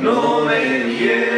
no me quiere.